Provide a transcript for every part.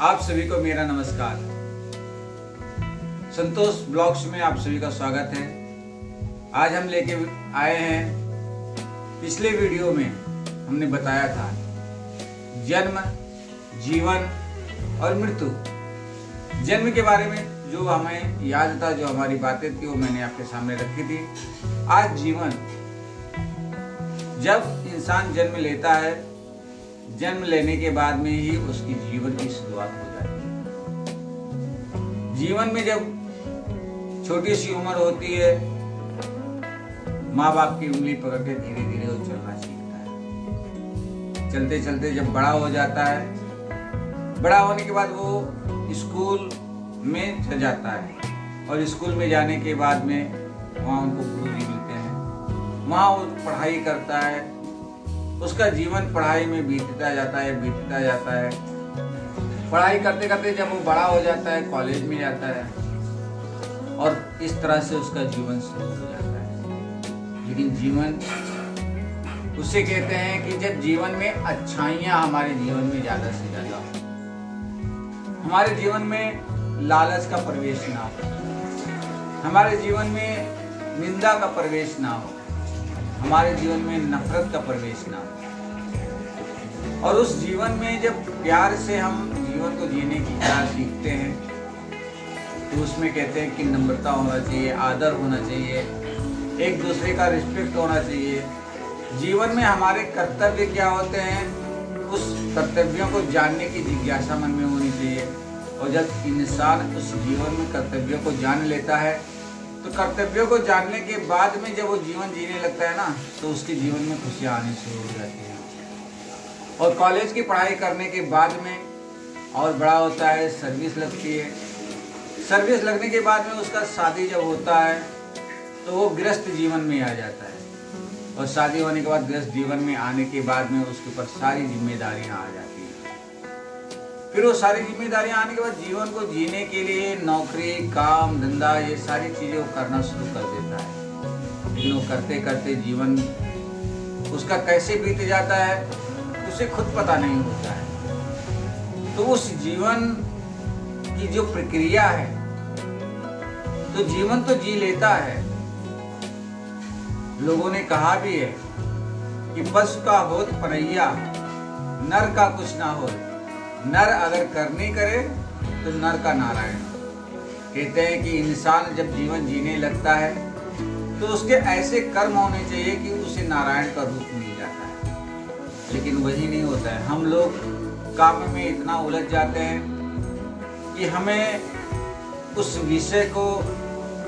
आप सभी को मेरा नमस्कार। संतोष ब्लॉग्स में आप सभी का स्वागत है। आज हम लेके आए हैं, पिछले वीडियो में हमने बताया था, जन्म, जीवन और मृत्यु। जन्म के बारे में जो हमें याद था, जो हमारी बातें थी, वो मैंने आपके सामने रखी थी। आज जीवन, जब इंसान जन्म लेता है जन्म लेने के बाद में ही उसकी जीवन की शुरुआत हो जाती है। जीवन में जब छोटी सी उम्र होती है माँ बाप की उंगली पकड़ के धीरे धीरे वो चलना सीखता है। चलते चलते जब बड़ा हो जाता है, बड़ा होने के बाद वो स्कूल में चल जाता है और स्कूल में जाने के बाद में वहाँ उनको गुरु जी मिलते हैं। वहाँ वो पढ़ाई करता है उसका जीवन पढ़ाई में बीतता जाता है, बीतता जाता है। पढ़ाई करते करते जब वो बड़ा हो जाता है, कॉलेज में जाता है, और इस तरह से उसका जीवन शुरू हो जाता है। लेकिन जीवन, उसे कहते हैं कि जब जीवन में अच्छाइयाँ हमारे जीवन में ज़्यादा से ज़्यादा हमारे जीवन में लालच का प्रवेश ना हो, हमारे जीवन में निंदा का प्रवेश ना हो हमारे जीवन में नफरत का प्रवेश ना हो। और उस जीवन में जब प्यार से हम जीवन को जीने की कला सीखते हैं तो उसमें कहते हैं कि नम्रता होना चाहिए, आदर होना चाहिए, एक दूसरे का रिस्पेक्ट होना चाहिए। जीवन में हमारे कर्तव्य क्या होते हैं, उस कर्तव्यों को जानने की जिज्ञासा मन में होनी चाहिए। और जब इंसान उस जीवन में कर्तव्यों को जान लेता है तो कर्तव्यों को जानने के बाद में जब वो जीवन जीने लगता है ना तो उसके जीवन में खुशियाँ आनी शुरू हो जाती हैं। और कॉलेज की पढ़ाई करने के बाद में और बड़ा होता है, सर्विस लगती है। सर्विस लगने के बाद में उसका शादी जब होता है तो वो गृहस्थ जीवन में आ जाता है। और शादी होने के बाद गृहस्थ जीवन में आने के बाद में उसके ऊपर सारी जिम्मेदारियाँ आ जाती हैं। फिर वो सारी जिम्मेदारियाँ आने के बाद जीवन को जीने के लिए नौकरी, काम, धंधा, ये सारी चीज़ें वो करना शुरू कर देता है। लेकिन वो करते करते जीवन उसका कैसे बीत जाता है, उसे खुद पता नहीं होता है। तो उस जीवन की जो प्रक्रिया है तो जीवन तो जी लेता है। लोगों ने कहा भी है कि पशु का होत पनैया, नर का कुछ ना हो नर अगर करनी करे तो नर का नारायण। कहते हैं कि इंसान जब जीवन जीने लगता है तो उसके ऐसे कर्म होने चाहिए कि उसे नारायण का रूप मिल जाता है। लेकिन वही नहीं होता है। हम लोग काम में इतना उलझ जाते हैं कि हमें उस विषय को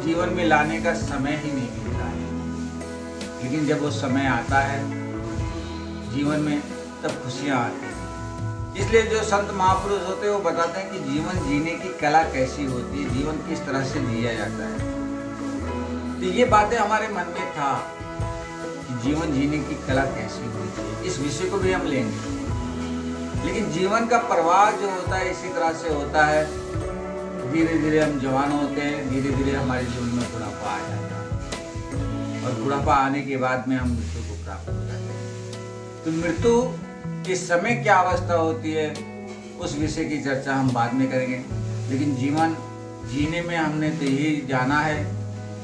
जीवन में लाने का समय ही नहीं मिलता है। लेकिन जब वो समय आता है, जीवन में तब खुशियाँ आती हैं। इसलिए जो संत महापुरुष होते हैं, वो बताते हैं कि जीवन जीने की कला कैसी होती है, जीवन किस तरह से जिया जाता है। तो ये बातें हमारे मन में था कि जीवन जीने की कला कैसी होती है। इस विषय को भी हम लेंगे। लेकिन जीवन का प्रवाह जो होता है, इसी तरह से होता है। धीरे धीरे हम जवान होते हैं धीरे धीरे हमारे जीवन में बुढ़ापा आ जाता है। और बुढ़ापा आने के बाद में हम मृत्यु को प्राप्त हो जाते हैं। तो मृत्यु के समय क्या अवस्था होती है, उस विषय की चर्चा हम बाद में करेंगे। लेकिन जीवन जीने में हमने तो यही जाना है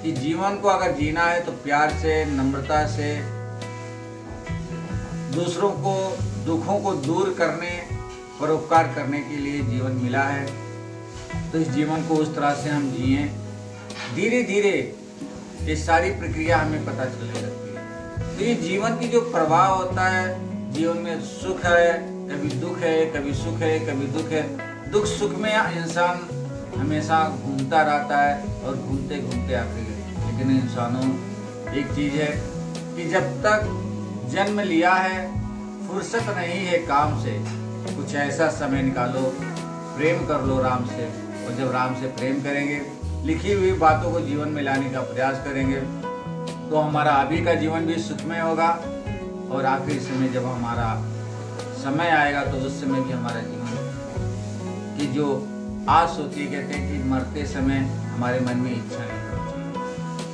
कि जीवन को अगर जीना है तो प्यार से, नम्रता से, दूसरों को, दुखों को दूर करने परोपकार करने के लिए जीवन मिला है। तो इस जीवन को उस तरह से हम जिए। धीरे धीरे ये सारी प्रक्रिया हमें पता चलने लगती है। तो ये जीवन की जो प्रवाह होता है जीवन में सुख है, कभी दुख है, कभी सुख है, कभी दुख है। दुख सुख में इंसान हमेशा घूमता रहता है और घूमते घूमते आखिर लेकिन इंसानों, एक चीज़ है कि जब तक जन्म लिया है, फुर्सत नहीं है काम से, कुछ ऐसा समय निकालो, प्रेम कर लो राम से। और जब राम से प्रेम करेंगे, लिखी हुई बातों को जीवन में लाने का प्रयास करेंगे तो हमारा अभी का जीवन भी सुखमय होगा। और आखिर समय जब हमारा समय आएगा तो उस समय भी हमारा जीवन की जो होती है, कहते हैं कि मरते समय हमारे मन में इच्छा नहीं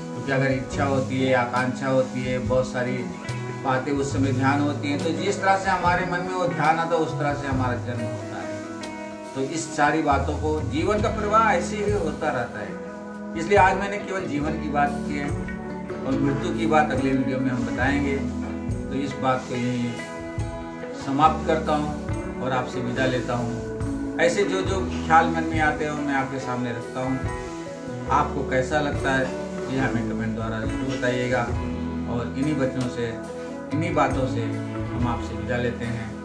क्योंकि अगर इच्छा होती है, आकांक्षा होती है, बहुत सारी बातें उस समय ध्यान होती हैं तो जिस तरह से हमारे मन में वो ध्यान आता है, उस तरह से हमारा जन्म होता है। तो इस सारी बातों को जीवन का प्रवाह ऐसे ही होता रहता है। इसलिए आज मैंने केवल जीवन की बात की है और मृत्यु की बात अगले वीडियो में हम बताएँगे। तो इस बात को यही समाप्त करता हूँ और आपसे विदा लेता हूँ। ऐसे जो जो ख्याल मन में आते हैं मैं आपके सामने रखता हूँ। आपको कैसा लगता है, ये हमें कमेंट द्वारा ज़रूर बताइएगा। और इन्हीं बच्चों से, इन्हीं बातों से हम आपसे विदा लेते हैं।